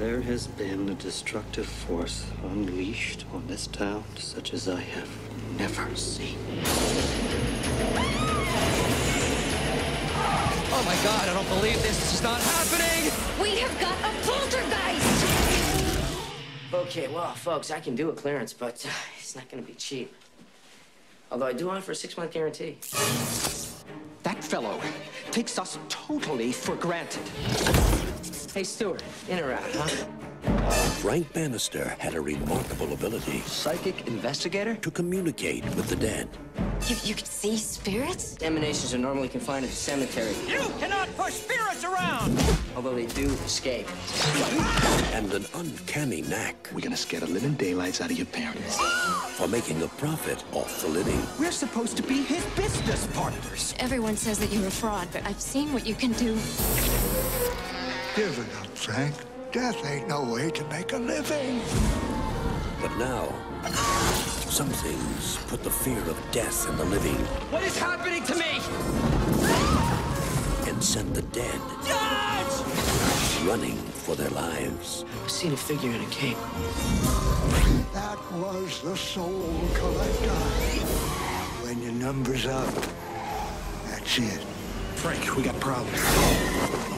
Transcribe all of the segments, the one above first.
There has been a destructive force unleashed on this town such as I have never seen. Oh my god, I don't believe this. This is not happening! We have got a poltergeist! Okay, well, folks, I can do a clearance, but uh, it's not going to be cheap. Although I do offer a six-month guarantee. That fellow takes us totally for granted. Hey, Stuart, in or out, huh? Frank Bannister had a remarkable ability Psychic investigator? to communicate with the dead. You, you can see spirits? Emanations are normally confined to the cemetery, You cannot push spirits around! although they do escape. and an uncanny knack We're gonna scare the living daylights out of your parents. for making a profit off the living. We're supposed to be his business partners. Everyone says that you're a fraud, but I've seen what you can do. Give it up, Frank. Death ain't no way to make a living. But now, some things put the fear of death in the living What is happening to me? and sent the dead running for their lives. I've seen a figure in a cape. That was the soul collector. When your number's up, that's it. Frank, we got problems.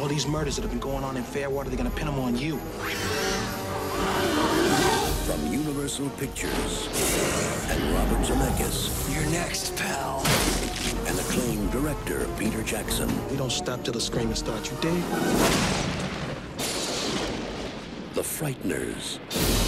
All these murders that have been going on in Fairwater, they're gonna pin them on you. From Universal Pictures and Robert Zemeckis You're next, pal. and acclaimed director Peter Jackson. We don't stop till the screaming starts, you dig? The Frighteners.